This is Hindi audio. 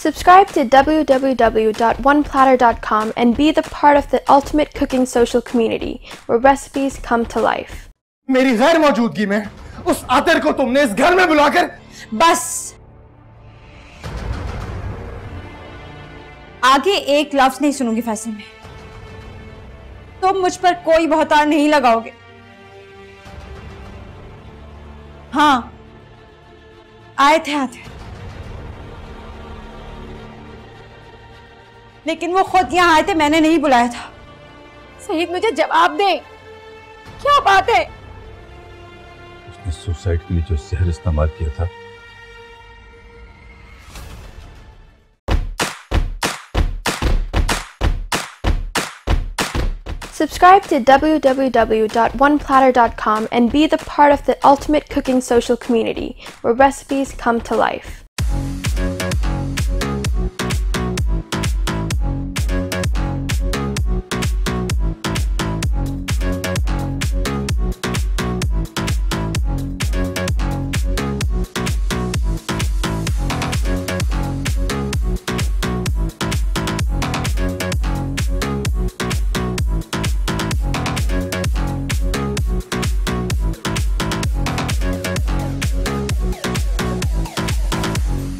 Subscribe to www.oneplatter.com and be the part of the ultimate cooking social community where recipes come to life. मेरी गैर मौजूदगी में उस आतिर को तुमने इस घर में बुलाकर बस आगे एक लफ्ज नहीं सुनूँगी फैसल में तुम मुझ पर कोई बहुतार नहीं लगाओगे हाँ आए थे आते लेकिन वो खुद यहाँ आए थे मैंने नहीं बुलाया था सईद मुझे जवाब दे क्या बात है उसने सुसाइड के लिए जो जहर इस्तेमाल किया था Subscribe to www.oneplatter.com and be the part of the ultimate cooking social community where recipes come to life.